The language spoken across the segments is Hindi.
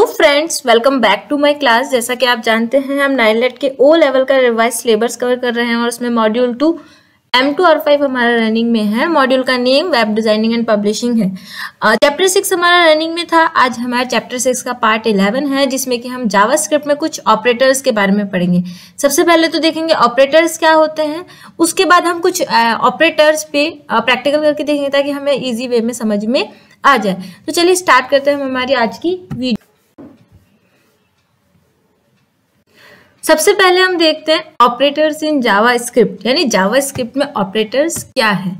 Hello friends welcome back to my class जैसा कि आप जानते हैं हम नाइन लेट के ओ लेवल का रिवाइज सिलेबस कवर कर रहे हैं और उसमें मॉड्यूल टू एम टू और फाइव हमारा रनिंग में है। मॉड्यूल का name web designing and publishing है। चैप्टर uh, सिक्स हमारा रनिंग में था। आज हमारा चैप्टर सिक्स का पार्ट इलेवन है जिसमें कि हम जावा स्क्रिप्ट में कुछ ऑपरेटर्स के बारे में पढ़ेंगे। सबसे पहले तो देखेंगे ऑपरेटर्स क्या होते हैं। उसके बाद हम कुछ ऑपरेटर्स uh, पे प्रैक्टिकल uh, करके देखेंगे ताकि हमें ईजी वे में समझ में आ जाए। तो चलिए स्टार्ट करते हैं हम हमारी आज की वीडियो सबसे पहले हम देखते हैं ऑपरेटर्स इन जावा स्क्रिप्ट यानी जावा स्क्रिप्ट में ऑपरेटर्स क्या है?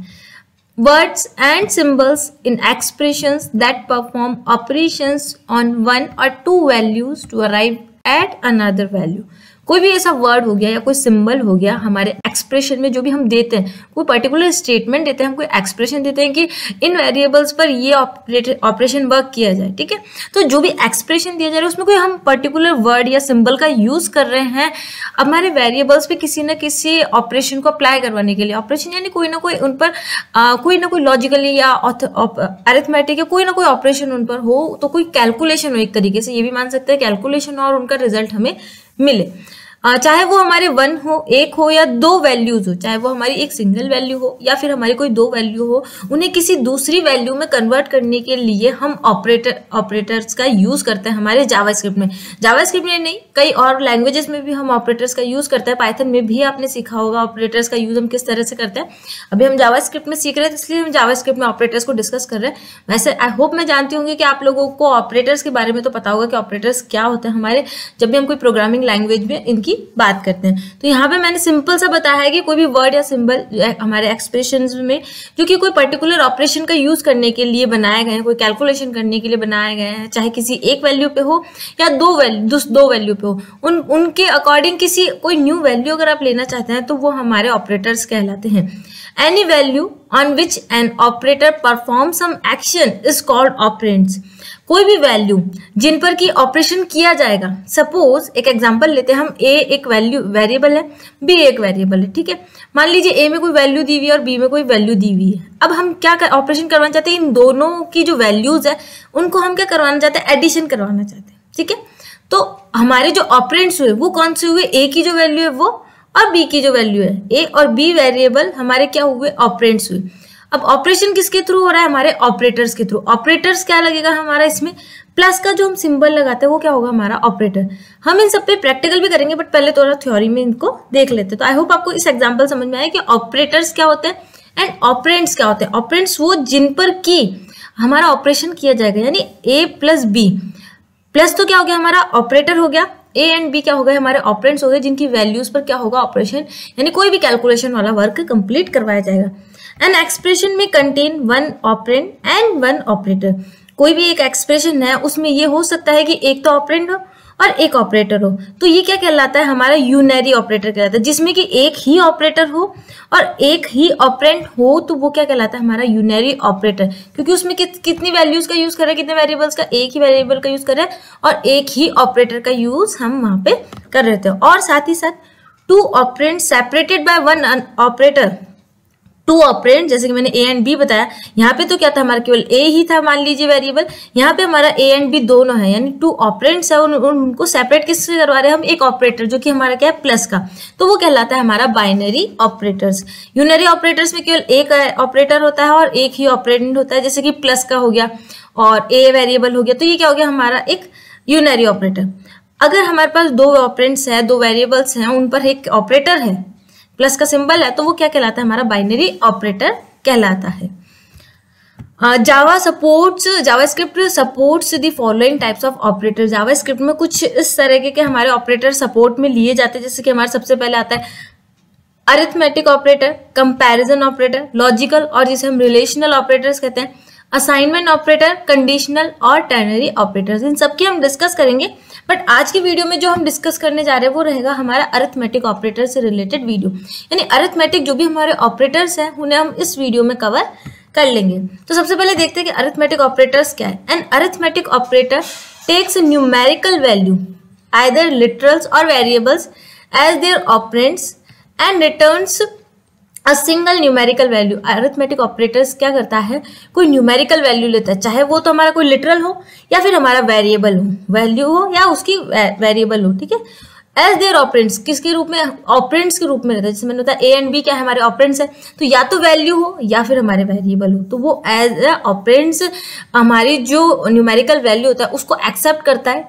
Words and symbols in expression that perform operation on one और two values to arrive at another value कोई भी ऐसा वर्ड हो गया या कोई सिंबल हो गया हमारे एक्सप्रेशन में जो भी हम देते हैं कोई पर्टिकुलर स्टेटमेंट देते हैं हम कोई एक्सप्रेशन देते हैं कि इन वेरिएबल्स पर ये ऑपरेशन वर्क किया जाए ठीक है? तो जो भी एक्सप्रेशन दिया जा रहा है उसमें कोई हम पर्टिकुलर वर्ड या सिंबल का यूज़ कर रहे हैं हमारे वेरिएबल्स पे किसी ना किसी ऑपरेशन को अप्लाई करवाने के लिए। ऑपरेशन यानी कोई ना कोई उन पर आ, कोई ना कोई लॉजिकली या अरिथमेटिक या कोई ना कोई ऑपरेशन उन पर हो तो कोई कैलकुलेशन हो एक तरीके से ये भी मान सकते हैं कैलकुलेशन और उनका रिज़ल्ट हमें मिले। चाहे वो हमारे वन हो, एक हो या दो वैल्यूज़ हो, चाहे वो हमारी एक सिंगल वैल्यू हो या फिर हमारी कोई दो वैल्यू हो, उन्हें किसी दूसरी वैल्यू में कन्वर्ट करने के लिए हम ऑपरेटर ऑपरेटर्स का यूज़ करते हैं हमारे जावा स्क्रिप्ट में। जावा स्क्रिप्ट में नहीं, कई और लैंग्वेजेस में भी हम ऑपरेटर्स का यूज़ करते हैं। पाइथन में भी आपने सीखा होगा ऑपरेटर्स का यूज़ हम किस तरह से करते हैं। अभी हम जावा में सीख रहे हैं, इसलिए हम जावा में ऑपरेटर्स को डिस्कस कर रहे हैं। वैसे आई होप मैं जानती हूँ कि आप लोगों को ऑपरेटर्स के बारे में तो पता होगा कि ऑपरेटर्स क्या होते हैं हमारे। जब भी हम कोई प्रोग्रामिंग लैंग्वेज में इनकी की बात करते हैं। तो यहाँ पे मैंने सिंपल सा बताया है कि कोई भी वर्ड या सिंबल हमारे एक्सप्रेशन में, जो कि कोई पर्टिकुलर ऑपरेशन का यूज़ करने के लिए बनाए गए हैं, कोई कैलकुलेशन करने के लिए बनाए गए हैं, चाहे किसी एक वैल्यू पे हो या दो वैल्यू दो वैल्यू पे हो, उन, उनके अकॉर्डिंग किसी कोई न्यू वैल्यू अगर आप लेना चाहते हैं तो वो हमारे ऑपरेटर्स कहलाते हैं। Any value on which an operator perform some action is called operands कोई भी वैल्यू जिन पर की ऑपरेशन किया जाएगा। सपोज़ एक एग्जांपल लेते हैं हम ए एक वैल्यू वेरिएबल है बी एक वेरिएबल है ठीक है? मान लीजिए ए में कोई वैल्यू दी हुई है और बी में कोई वैल्यू दी हुई है। अब हम क्या ऑपरेशन कर, करवाना चाहते हैं? इन दोनों की जो वैल्यूज़ है उनको हम क्या करवाना चाहते हैं? एडिशन करवाना चाहते हैं ठीक है? तो हमारे जो ऑपरेंट्स हुए वो कौन से हुए? ए की जो वैल्यू है वो और बी की जो वैल्यू है। ए और बी वेरिएबल हमारे क्या हुए? ऑपरेंट्स हुए। अब ऑपरेशन किसके थ्रू हो रहा है? हमारे ऑपरेटर्स के थ्रू ऑपरेटर्स क्या लगेगा हमारा इसमें? प्लस का जो हम सिंबल लगाते हैं, वो क्या होगा हमारा ऑपरेटर हम इन सब पे प्रैक्टिकल भी करेंगे बट पहले थोड़ा थ्योरी में इनको देख लेते हैं। तो आई होप आपको इस एग्ज़ाम्पल समझ में आया कि ऑपरेटर्स क्या होते हैं एंड ऑपरेंट्स क्या होते हैं। ऑपरेंट्स वो जिन पर की हमारा ऑपरेशन किया जाएगा, यानी ए प्लस बी प्लस तो क्या हो गया हमारा? ऑपरेटर हो गया। ए एंड बी क्या हो गए? हमारे ऑपरेंट्स हो गए, जिनकी वैल्यूज़ पर क्या होगा ऑपरेशन यानी कोई भी कैलकुलेशन वाला वर्क कंप्लीट करवाया जाएगा। एन एक्सप्रेशन में contain one operand and one operator कोई भी एक एक्सप्रेशन है उसमें ये हो सकता है कि एक तो ऑपरेंट हो और एक ऑपरेटर हो। तो ये क्या कहलाता है? हमारा यूनरी ऑपरेटर कहलाता है जिसमें कि एक ही ऑपरेटर हो और एक ही ऑपरेंट हो तो वो क्या कहलाता है? हमारा यूनरी ऑपरेटर क्योंकि उसमें कि, कितनी वैल्यूज़ का यूज़ कर कितने वेरिएबल्स का एक ही वेरिएबल का यूज़ कर और एक ही ऑपरेटर का यूज़ हम वहाँ पे कर रहे थे। और साथ ही साथ two operand separated by one operator two operand जैसे कि मैंने ए एंड बी बताया यहाँ पे तो क्या था हमारा केवल ए ही था मान लीजिए वेरिएबल यहाँ पे हमारा ए एंड बी दोनों है यानी टू ऑपरेंट्स है उन, उनको सेपरेट किससे करवा रहे हैं हम? एक ऑपरेटर जो कि हमारा क्या है? प्लस का। तो वो कहलाता है हमारा बाइनरी ऑपरेटर्स यूनरी ऑपरेटर्स में केवल एक ऑपरेटर होता है और एक ही ऑपरेंट होता है जैसे कि प्लस का हो गया और ए वेरिएबल हो गया तो ये क्या हो गया? हमारा एक यूनरी ऑपरेटर अगर हमारे पास दो ऑपरेंट्स हैं दो वेरिएबल्स हैं उन पर एक ऑपरेटर है प्लस का सिंबल है तो वो क्या कहलाता है? हमारा बाइनरी ऑपरेटर कहलाता है। Java supports JavaScript supports the following types of operator JavaScript में कुछ इस तरह के, के हमारे ऑपरेटर सपोर्ट में लिए जाते हैं जैसे कि हमारे सबसे पहले आता है arithmetic operator comparison operator logical और जिसे हम रिलेशनल ऑपरेटर्स कहते हैं। असाइनमेंट ऑपरेटर कंडीशनल और टर्नरी ऑपरेटर्स इन सबकी हम डिस्कस करेंगे। बट आज की वीडियो में जो हम डिस्कस करने जा रहे हैं, वो रहेगा हमारा अरिथमेटिक ऑपरेटर से रिलेटेड वीडियो यानी अरिथमेटिक जो भी हमारे ऑपरेटर्स हैं, उन्हें हम इस वीडियो में कवर कर लेंगे। तो सबसे पहले देखते हैं कि अरिथमेटिक ऑपरेटर्स क्या है। An arithmetic operator takes numerical value either literals और variables as their operands and returns a single numerical value arithmetic operators क्या करता है? कोई न्यूमेरिकल वैल्यू लेता है। चाहे वो तो हमारा कोई लिटरल हो या फिर हमारा वेरिएबल हो। वैल्यू हो या उसकी वेरिएबल हो, ठीक है? एज देयर ऑपरेंट्स किसके रूप में ऑपरेंट्स के रूप में रहता है? जैसे मैंने बताया ए एंड बी क्या हमारे ऑपरेंट्स है। तो या तो वैल्यू हो, या फिर हमारे वेरिएबल हो। तो वो एज ऑपरेंट्स हमारी जो न्यूमेरिकल वैल्यू होता है, उसको एक्सेप्ट करता है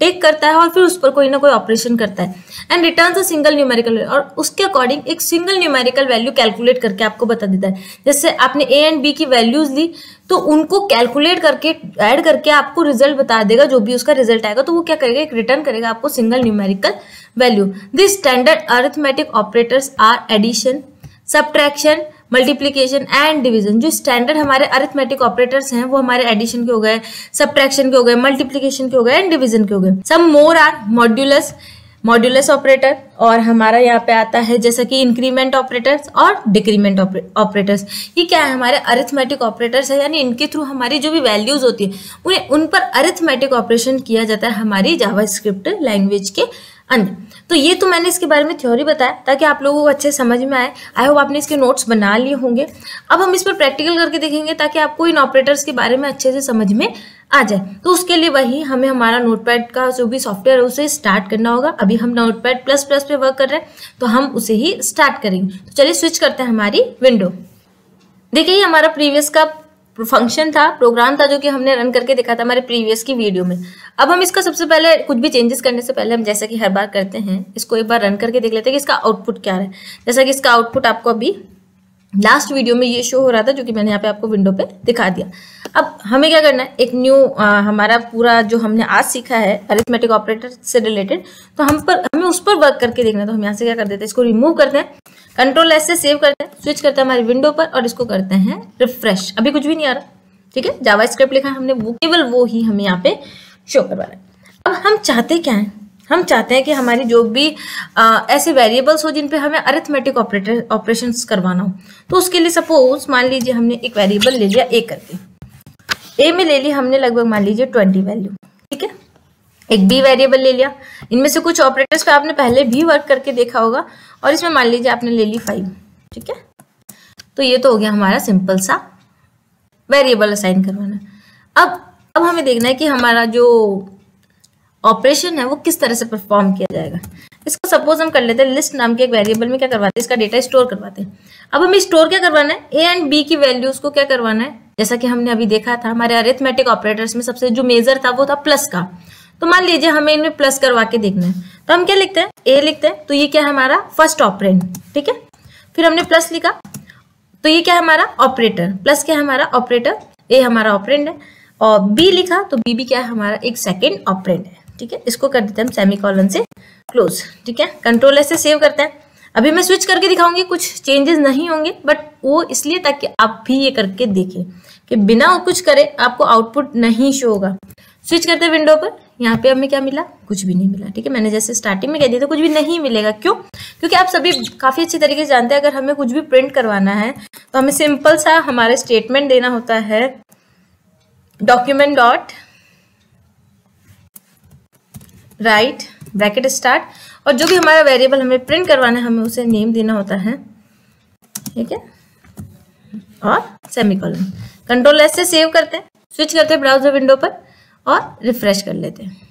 टेक करता है, और फिर उस पर कोई ना कोई ऑपरेशन करता है। And return a single numerical और उसके अकॉर्डिंग एक सिंगल न्यूमेरिकल वैल्यू कैलकुलेट करके आपको बता देता है। जैसे आपने ए एंड बी की वैल्यूज़ ली तो उनको कैलकुलेट करके ऐड करके आपको रिज़ल्ट बता देगा, जो भी उसका रिज़ल्ट आएगा तो वो क्या करेगा, एक रिटर्न करेगा आपको single numerical value this standard arithmetic operators are addition subtraction multiplication and division जो स्टैंडर्ड हमारे अरिथमेटिक ऑपरेटर्स हैं, वो हमारे एडिशन के हो गए सब्ट्रैक्शन के हो गए मल्टीप्लीकेशन के हो गए एंड डिवीज़न के हो गए. Some more are modulus modulus operator और हमारा यहाँ पे आता है जैसा कि इंक्रीमेंट ऑपरेटर्स और डिक्रीमेंट ऑपरेटर्स ये क्या है? हमारे अरिथमेटिक ऑपरेटर्स है, यानी इनके थ्रू हमारी जो भी वैल्यूज़ होती है, उन्हें उन पर अरिथमेटिक ऑपरेशन किया जाता है हमारी जावास्क्रिप्ट लैंग्वेज के अंदर। तो ये तो मैंने इसके बारे में थ्योरी बताया, ताकि आप लोगों को अच्छे समझ में आए। आई होप आपने इसके नोट्स बना लिए होंगे। अब हम इस पर प्रैक्टिकल करके देखेंगे, ताकि आपको इन ऑपरेटर्स के बारे में अच्छे से समझ में आ जाए। तो उसके लिए वही हमें हमारा नोटपैड का जो भी सॉफ्टवेयर है, उसे स्टार्ट करना होगा। अभी हम नोटपैड प्लस प्लस पे वर्क कर रहे हैं तो हम उसे ही स्टार्ट करेंगे। तो चलिए स्विच करते हैं हमारी विंडो देखिए, ये हमारा प्रीवियस का फ़ंक्शन था प्रोग्राम था, जो कि हमने रन करके देखा था हमारे प्रीवियस की वीडियो में। अब हम इसका सबसे पहले कुछ भी चेंजेस करने से पहले हम जैसा कि हर बार करते हैं, इसको एक बार रन करके देख लेते हैं कि इसका आउटपुट क्या है। जैसा कि इसका आउटपुट आपको अभी लास्ट वीडियो में ये शो हो रहा था जो कि मैंने यहाँ पे आपको विंडो पे दिखा दिया। अब हमें क्या करना है? एक न्यू हमारा पूरा जो हमने आज सीखा है अरिथमेटिक ऑपरेटर से रिलेटेड तो हम पर, हमें उस पर वर्क करके देखना तो हम यहाँ से क्या कर देते हैं? इसको रिमूव करते हैं। कंट्रोल एस से सेव करते हैं। स्विच करते हैं हमारी विंडो पर और इसको करते हैं रिफ्रेश अभी कुछ भी नहीं आ रहा। ठीक है? जावा स्क्रिप्ट लिखा हमने। वो केवल वो ही हमें यहाँ पे शो करवा रहा है। अब हम चाहते क्या है? हम चाहते हैं कि हमारी जो भी आ, ऐसे वेरिएबल्स हो जिन पे हमें अरिथमेटिक ऑपरेटर ऑपरेशन करवाना हो। तो उसके लिए सपोज़ मान लीजिए हमने एक वेरिएबल ले लिया ए करके। ए में ले लिया हमने लगभग मान लीजिए ट्वेंटी वैल्यू ठीक है? एक बी वेरिएबल ले लिया। इनमें से कुछ ऑपरेटर्स पे आपने पहले भी वर्क करके देखा होगा और इसमें मान लीजिए आपने ले ली फाइव ठीक है? तो ये तो हो गया हमारा सिंपल सा वेरिएबल असाइन करवाना। अब अब हमें देखना है कि हमारा जो ऑपरेशन है, वो किस तरह से परफॉर्म किया जाएगा? इसको सपोज़ हम कर लेते हैं लिस्ट नाम के एक वेरिएबल में क्या करवाते हैं? इसका डेटा स्टोर करवाते हैं। अब हमें स्टोर क्या करवाना है? ए एंड बी की वैल्यूज़ को क्या करवाना है? जैसा कि हमने अभी देखा था, हमारे अरिथमेटिक ऑपरेटर्स में सबसे जो मेजर था, वो था प्लस का। तो मान लीजिए हमें इनमें प्लस करवा के देखना है। तो हम क्या लिखते हैं? ए लिखते हैं तो ये क्या है हमारा? फ़र्स्ट ऑपरेंट ठीक है? फिर हमने प्लस लिखा तो ये क्या है हमारा? ऑपरेटर प्लस क्या है हमारा? ऑपरेटर ए हमारा ऑपरेंट है, और बी लिखा तो बी भी क्या है हमारा? एक सेकेंड ऑपरेंट है। ठीक है? इसको कर देते हैं हम सेमी कॉलन से क्लोज ठीक है? कंट्रोल ऐसे सेव करते हैं। अभी मैं स्विच करके दिखाऊँगी, कुछ चेंजेस नहीं होंगे बट वो इसलिए ताकि आप भी ये करके देखें कि बिना कुछ करे आपको आउटपुट नहीं शो होगा। स्विच करते विंडो पर। यहाँ पे हमें क्या मिला? कुछ भी नहीं मिला, ठीक है? मैंने जैसे स्टार्टिंग में कह दिया था, कुछ भी नहीं मिलेगा। क्यों? क्योंकि आप सभी काफ़ी अच्छी तरीके से जानते हैं, अगर हमें कुछ भी प्रिंट करवाना है तो हमें सिंपल सा हमारे स्टेटमेंट देना होता है। Document dot write, bracket start. और जो भी हमारा वेरिएबल हमें प्रिंट करवाना है, हमें उसे नेम देना होता है। ठीक है? और सेमीकोलन कंट्रोल एस से सेव करते हैं स्विच करते हैं ब्राउज़र विंडो पर और रिफ्रेश कर लेते हैं।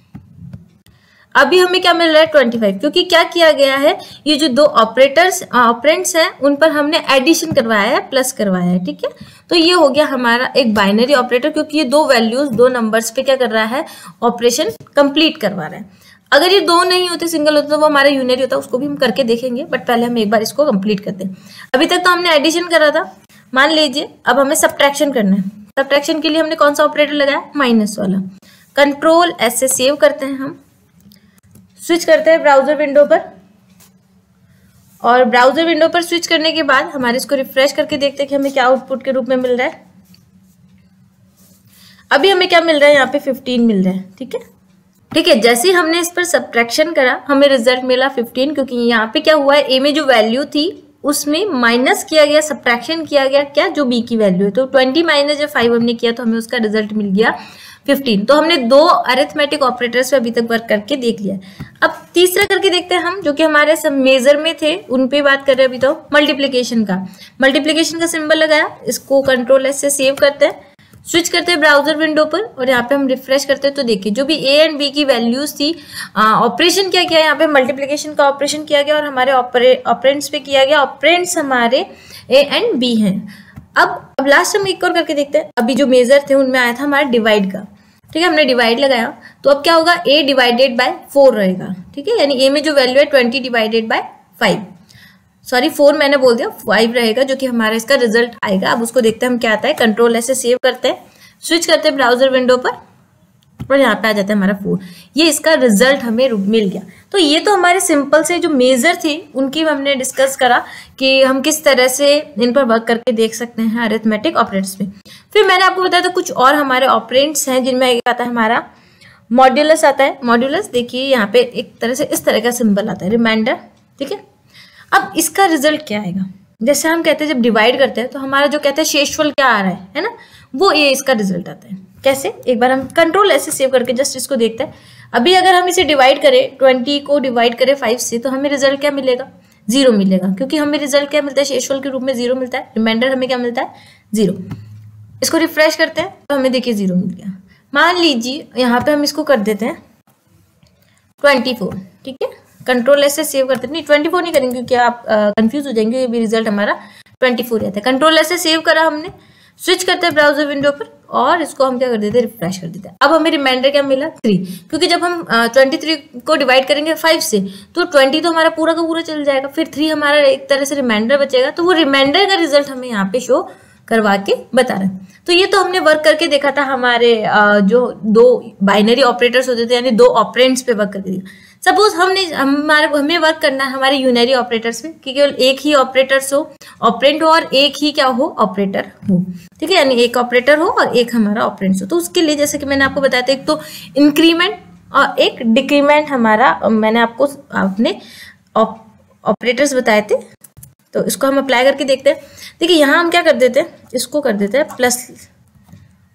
अभी हमें क्या मिल रहा है? ट्वेंटी फाइव क्योंकि क्या किया गया है? ये जो दो ऑपरेटर्स ऑपरेंट्स हैं, उन पर हमने एडिशन करवाया है प्लस करवाया है। ठीक है? तो ये हो गया हमारा एक बाइनरी ऑपरेटर क्योंकि ये दो वैल्यूज़ दो नंबर्स पे क्या कर रहा है? ऑपरेशन कंप्लीट करवा रहा है। अगर ये दो नहीं होते सिंगल होते तो वो हमारा यूनियरी होता, उसको भी हम करके देखेंगे बट पहले हम एक बार इसको कंप्लीट करते हैं। अभी तक तो हमने एडिशन करा था। मान लीजिए, अब हमें सब्ट्रैक्शन करना है। सब्ट्रैक्शन के लिए हमने कौन सा ऑपरेटर लगाया? माइनस वाला। कंट्रोल ऐसे सेव करते हैं हम। स्विच करते हैं ब्राउज़र विंडो पर। और ब्राउज़र विंडो पर स्विच करने के बाद हमारे इसको रिफ्रेश करके देखते हैं कि हमें क्या आउटपुट के रूप में मिल रहा है। अभी हमें क्या मिल रहा है? यहाँ पे 15 मिल रहा है, ठीक है? ठीक है, जैसे ही हमने इस पर सब्ट्रैक्शन करा, हमें रिज़ल्ट मिला 15 क्योंकि यहाँ पे क्या हुआ है ए में जो वैल्यू थी, उसमें माइनस किया गया सब्ट्रैक्शन किया गया, क्या? जो बी की वैल्यू है। तो 20 माइनस जब फाइव हमने किया तो हमें उसका रिज़ल्ट मिल गया फिफ्टीन तो हमने दो अरिथमेटिक ऑपरेटर्स पे अभी तक वर्क करके देख लिया अब तीसरा करके देखते हैं हम, जो कि हमारे सब मेजर में थे, उन पे बात कर रहे हैं अभी तो मल्टीप्लीकेशन का। मल्टीप्लीकेशन का सिंबल लगाया, इसको कंट्रोल एस से सेव करते हैं। स्विच करते हैं ब्राउज़र विंडो पर और यहाँ पे हम रिफ्रेश करते हैं तो देखिए, जो भी ए एंड बी की वैल्यूज़ थी ऑपरेशन क्या किया? यहाँ पे मल्टीप्लीकेशन का ऑपरेशन किया गया और हमारे ऑपरेंट्स पे किया गया। ऑपरेंट्स हमारे ए एंड बी हैं। अब अब लास्ट हम एक और करके देखते हैं। अभी जो मेजर थे, उनमें आया था हमारा डिवाइड का। ठीक है, हमने डिवाइड लगाया। तो अब क्या होगा? ए डिवाइडेड बाय फोर रहेगा। ठीक है, यानी ए में जो वैल्यू है twenty divided by five sorry four मैंने बोल दिया फाइव रहेगा जो कि हमारा इसका रिज़ल्ट आएगा। अब उसको देखते हैं हम क्या आता है। कंट्रोल ऐसे सेव करते हैं। स्विच करते हैं ब्राउज़र विंडो पर और यहाँ पे आ जाता है हमारा फोर ये इसका रिज़ल्ट हमें मिल गया। तो ये तो हमारे सिंपल से जो मेजर थे, उनकी हमने डिस्कस करा कि हम किस तरह से इन पर वर्क करके देख सकते हैं अरिथमेटिक ऑपरेटर्स में। फिर मैंने आपको बताया था कुछ और हमारे ऑपरेंट्स हैं जिनमें आता है हमारा मॉड्यूलस आता है। मॉड्यूलस देखिए, यहाँ पे एक तरह से इस तरह का सिंबल आता है। रिमाइंडर ठीक है? अब इसका रिज़ल्ट क्या आएगा? जैसे हम कहते हैं, जब डिवाइड करते हैं तो हमारा जो कहते हैं, शेषफल क्या आ रहा है है ना? वो ये इसका रिज़ल्ट आता है। कैसे? एक बार हम कंट्रोल ऐसे सेव करके जस्ट इसको देखते हैं। अभी अगर हम इसे डिवाइड करें ट्वेंटी को डिवाइड करें फाइव से तो हमें रिज़ल्ट क्या मिलेगा? ज़ीरो मिलेगा। क्योंकि हमें रिज़ल्ट क्या मिलता है? शेषफल के रूप में ज़ीरो मिलता है। रिमाइंडर हमें क्या मिलता है? ज़ीरो इसको रिफ्रेश करते हैं तो हमें देखिए ज़ीरो मिल गया। मान लीजिए, यहाँ पे हम इसको कर देते हैं ट्वेंटी फोर ठीक है? कंट्रोल ऐसे सेव करते नहीं ट्वेंटी फोर नहीं करेंगे क्योंकि आप कंफ्यूज हो जाएँगे, ये भी रिज़ल्ट हमारा ट्वेंटी फोर रहता है। कंट्रोल ऐसे सेव करा हमने। स्विच करते हैं ब्राउज़र विंडो पर और इसको हम क्या कर देते हैं? रिफ्रेश कर देते हैं। अब हमें रिमाइंडर क्या मिला? थ्री क्योंकि जब हम ट्वेंटी थ्री को डिवाइड करेंगे फाइव से तो ट्वेंटी तो हमारा पूरा का पूरा चल जाएगा। फिर थ्री हमारा एक तरह से रिमाइंडर बचेगा। तो वो रिमाइंडर का रिज़ल्ट हमें यहाँ पे शो करवा के बता रहे हैं। तो ये तो हमने वर्क करके देखा था हमारे जो दो बाइनरी ऑपरेटर्स होते थे, यानी दो ऑपरेंट्स पे वर्क करके देखा सपोज़ हमने, हमारे, हमें वर्क करना है हमारे यूनरी ऑपरेटर्स में, कि केवल एक ही ऑपरेटर्स हो ऑपरेंट हो और एक ही क्या हो ऑपरेटर हो। ठीक है, यानी एक ऑपरेटर हो और एक हमारा ऑपरेंट हो। तो उसके लिए जैसे कि मैंने आपको बताया था, एक तो इंक्रीमेंट और एक डिक्रीमेंट हमारा, मैंने आपको अपने ऑपरेटर्स बताए थे। तो इसको हम अप्लाई करके देखते हैं। देखिए, यहाँ हम क्या कर देते हैं? इसको कर देते हैं प्लस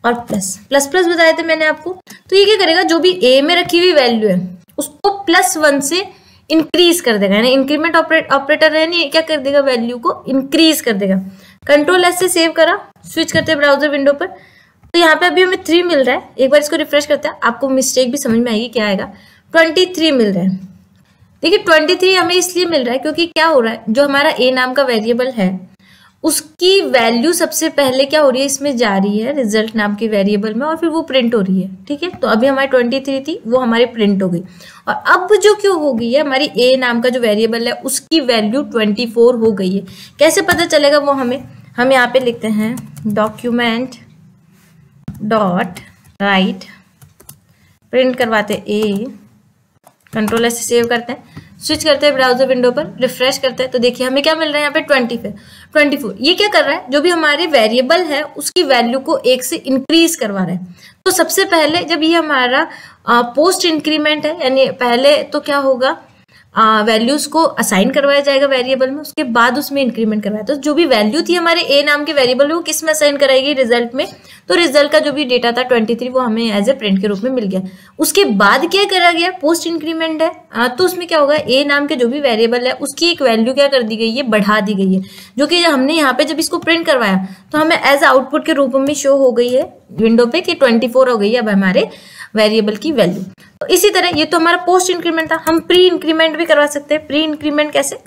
और प्लस प्लस प्लस बताए थे मैंने आपको। तो ये क्या करेगा? जो भी ए में रखी हुई वैल्यू है उसको प्लस वन से इंक्रीज कर देगा। यानी इंक्रीमेंट ऑपरेटर यानी क्या कर देगा वैल्यू को इंक्रीज कर देगा। कंट्रोल एस से सेव करा स्विच करते हैं ब्राउज़र विंडो पर। तो यहाँ पे अभी हमें थ्री मिल रहा है। एक बार इसको रिफ्रेश करते हैं, आपको मिस्टेक भी समझ में आएगी क्या आएगा। ट्वेंटी थ्री मिल रहा है। देखिए ट्वेंटी थ्री हमें इसलिए मिल रहा है क्योंकि क्या हो रहा है, जो हमारा ए नाम का वेरिएबल है उसकी वैल्यू सबसे पहले क्या हो रही है? इसमें जा रही है रिज़ल्ट नाम के वेरिएबल में और फिर वो प्रिंट हो रही है, ठीक है? तो अभी हमारी ट्वेंटी थ्री थी, वो हमारी प्रिंट हो गई। और अब जो क्यों हो गई है? हमारी ए नाम का जो वेरिएबल है, उसकी वैल्यू ट्वेंटी फोर हो गई है। कैसे पता चलेगा वो हमें? हम यहाँ पे लिखते हैं डॉक्यूमेंट डॉट राइट प्रिंट करवाते ए कंट्रोल ऐसे सेव करते हैं। स्विच करते हैं ब्राउज़र विंडो पर रिफ्रेश करते हैं तो देखिए हमें क्या मिल रहा है यहाँ पे ट्वेंटी पे ट्वेंटी फोर ये क्या कर रहा है? जो भी हमारे वेरिएबल है, उसकी वैल्यू को एक से इंक्रीज करवा रहा है। तो सबसे पहले जब ये हमारा पोस्ट इंक्रीमेंट है, यानी पहले तो क्या होगा? वैल्यूज़ को असाइन करवाया जाएगा वेरिएबल में उसके बाद उसमें इंक्रीमेंट करवाया। तो जो भी वैल्यू थी हमारे ए नाम के वेरिएबल में वो किसमें असाइन कराएगी रिज़ल्ट में? तो रिज़ल्ट का जो भी डेटा था 23 वो हमें एज ए प्रिंट के रूप में मिल गया। उसके बाद क्या करा गया? पोस्ट इंक्रीमेंट है। आ, तो उसमें क्या होगा? ए नाम के जो भी वेरिएबल है उसकी एक वैल्यू क्या कर दी गई है? बढ़ा दी गई है। जो कि हमने यहाँ पे जब इसको प्रिंट करवाया तो हमें एज आउटपुट के रूप में शो हो गई है विंडो पे कि ट्वेंटी हो गई है अब हमारे। वेरिएबल की वैल्यू तो इसी तरह ये तो हमारा पोस्ट इंक्रीमेंट था। हम प्री इंक्रीमेंट भी करवा सकते हैं। प्री इंक्रीमेंट कैसे?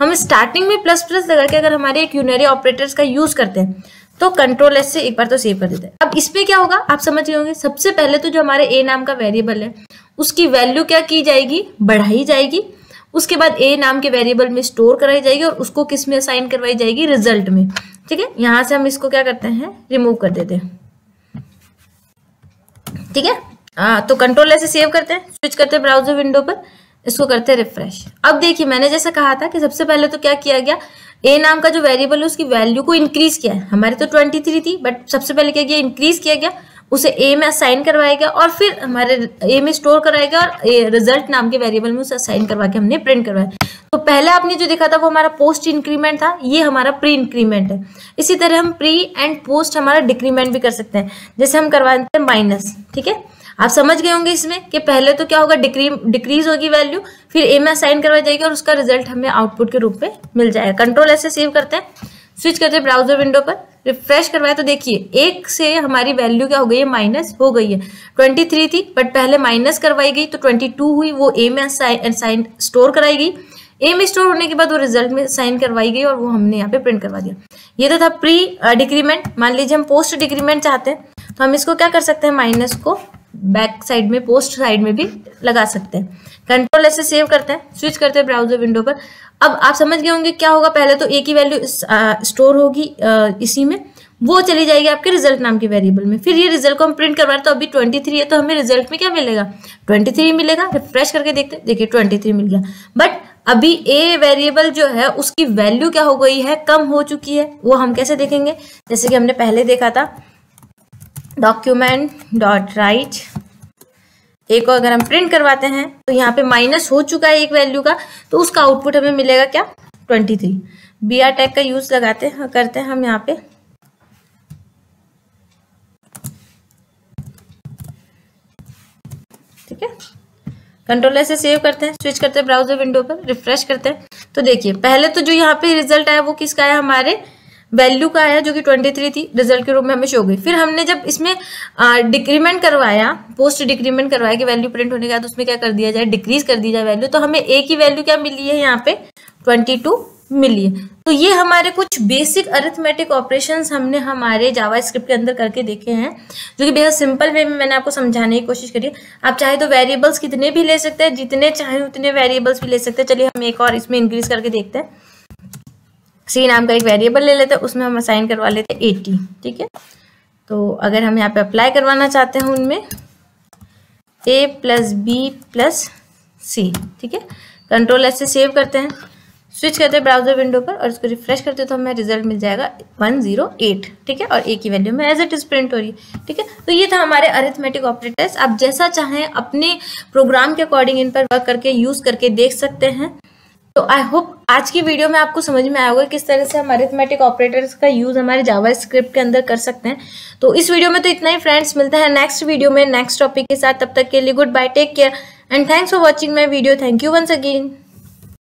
हम स्टार्टिंग में प्लस प्लस लगा के अगर हमारे एक यूनरी ऑपरेटर्स का यूज़ करते हैं तो कंट्रोल एस से एक बार तो सेव कर देते हैं। अब इसमें क्या होगा? आप समझ गए होंगे। सबसे पहले तो जो हमारे ए नाम का वेरिएबल है, उसकी वैल्यू क्या की जाएगी? बढ़ाई जाएगी। उसके बाद ए नाम के वेरिएबल में स्टोर कराई जाएगी और उसको किसमें असाइन करवाई जाएगी? रिज़ल्ट में। ठीक है? यहाँ से हम इसको क्या करते हैं? रिमूव कर देते हैं। ठीक है? आ, तो कंट्रोल ऐसे सेव करते हैं स्विच करते हैं ब्राउज़र विंडो पर इसको करते हैं रिफ्रेश अब देखिए मैंने जैसा कहा था कि सबसे पहले तो क्या किया गया ए नाम का जो वेरिएबल है उसकी वैल्यू को इंक्रीज किया है। हमारे तो 23 थी बट सबसे पहले क्या किया इंक्रीज किया गया उसे ए में असाइन करवाएगा और फिर हमारे ए में स्टोर कराएगा और ए रिज़ल्ट नाम के वेरिएबल में उसे असाइन करवा के हमने प्रिंट करवाया। तो पहले आपने जो देखा था वो हमारा पोस्ट इंक्रीमेंट था ये हमारा प्री इंक्रीमेंट है। इसी तरह हम प्री एंड पोस्ट हमारा डिक्रीमेंट भी कर सकते हैं। जैसे हम करवाते हैं माइनस ठीक है? आप समझ गए होंगे इसमें कि पहले तो क्या होगा डिक्री डिक्रीज होगी वैल्यू फिर ए में असाइन करवाई जाएगी और उसका रिज़ल्ट हमें आउटपुट के रूप में मिल जाएगा। कंट्रोल ऐसे सेव करते हैं। स्विच करते हैं ब्राउज़र विंडो पर। रिफ्रेश करवाए तो देखिए, एक से हमारी वैल्यू क्या हो गई है? माइनस हो गई है। ट्वेंटी थ्री थी बट पहले माइनस करवाई गई तो ट्वेंटी टू हुई, वो ए में साइन स्टोर कराई गई। ए में स्टोर होने के बाद वो रिज़ल्ट में साइन करवाई गई और वो हमने यहाँ पे प्रिंट करवा दिया। ये तो था प्री डिक्रीमेंट मान लीजिए हम पोस्ट डिक्रीमेंट चाहते हैं तो हम इसको क्या कर सकते हैं? माइनस को बैक साइड में पोस्ट साइड में भी लगा सकते हैं। कंट्रोल ऐसे सेव करते हैं स्विच करते हैं ब्राउज़र विंडो पर। अब आप समझ गए होंगे क्या होगा, पहले तो ए की वैल्यू स्टोर होगी इसी में। वो चली जाएगी आपके रिज़ल्ट नाम के वेरिएबल में। फिर ये रिज़ल्ट को हम प्रिंट करवा रहे तो अभी 23 है तो हमें रिज़ल्ट में क्या मिलेगा? 23 मिलेगा। रिफ्रेश करके देखते देखिए 23 मिल गया। बट अभी ए वेरिएबल जो है, उसकी वैल्यू क्या हो गई है? कम हो चुकी है। वो हम कैसे देखेंगे? जैसे कि हमने पहले देखा था डॉक्यूमेंट डॉट राइट ए को अगर हम प्रिंट करवाते हैं तो यहाँ पे माइनस हो चुका है एक वैल्यू का तो उसका आउटपुट हमें मिलेगा क्या? Twenty three B R tag का यूज़ लगाते हैं, करते हैं हम यहाँ पे। ठीक है? कंट्रोलर से सेव करते हैं स्विच करते हैं ब्राउज़र विंडो पर रिफ्रेश करते हैं। तो देखिए, पहले तो जो यहाँ पे रिज़ल्ट आया, वो किसका आया? हमारे वैल्यू का आया जो कि 23 थी रिज़ल्ट के रूप में हमें शो गई। फिर हमने जब इसमें डिक्रीमेंट करवाया पोस्ट डिक्रीमेंट करवाया कि वैल्यू प्रिंट होने के बाद उसमें क्या कर दिया जाए डिक्रीज कर दी जाए वैल्यू तो हमें ए की वैल्यू क्या मिली है यहाँ पे? 22 मिली है। तो ये हमारे कुछ बेसिक अरिथमेटिक ऑपरेशन हमने हमारे जावा स्क्रिप्ट के अंदर करके देखे हैं, जो कि बेहद सिंपल वे में मैंने आपको समझाने की कोशिश करी। आप चाहे तो वेरिएबल्स कितने भी ले सकते हैं, जितने चाहे उतने वेरिएबल्स भी ले सकते हैं। चलिए हम एक और इसमें इंक्रीज करके देखते हैं। सी नाम का एक वेरिएबल ले लेते हैं उसमें हम असाइन करवा लेते हैं एटी ठीक है? तो अगर हम यहाँ पे अप्लाई करवाना चाहते हैं उनमें A plus B plus C ठीक है? कंट्रोल एस से सेव करते हैं स्विच करते हैं ब्राउज़र विंडो पर और इसको रिफ्रेश करते हैं तो हमें रिज़ल्ट मिल जाएगा 108 ठीक है? और ए की वैल्यू में एज इट इज़ प्रिंट हो रही है, ठीक है? तो ये था हमारे अरिथमेटिक ऑपरेटर्स आप जैसा चाहें अपने प्रोग्राम के अकॉर्डिंग इन पर वर्क करके यूज़ करके देख सकते हैं। तो आई होप आज की वीडियो में आपको समझ में आया होगा किस तरह से हम अरिथमेटिक ऑपरेटर्स का यूज़ हमारे जावा स्क्रिप्ट के अंदर कर सकते हैं। तो इस वीडियो में तो इतना ही फ्रेंड्स मिलता है नेक्स्ट वीडियो में नेक्स्ट टॉपिक के साथ। तब तक के लिए goodbye take care and thanks for watching my video thank you once again